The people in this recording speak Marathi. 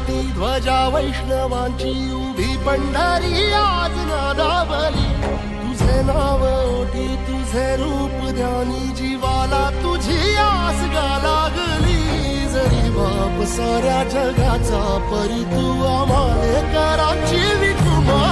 क्रांती ध्वजा वैष्णवांची उभी पंढरी आज नादावली. तुझे नाव ओटी तुझे रूप ध्यानी जीवाला तुझी आस गा लागली. जरी बाप साऱ्या जगाचा परी तू आम्हाला कराची विठुमा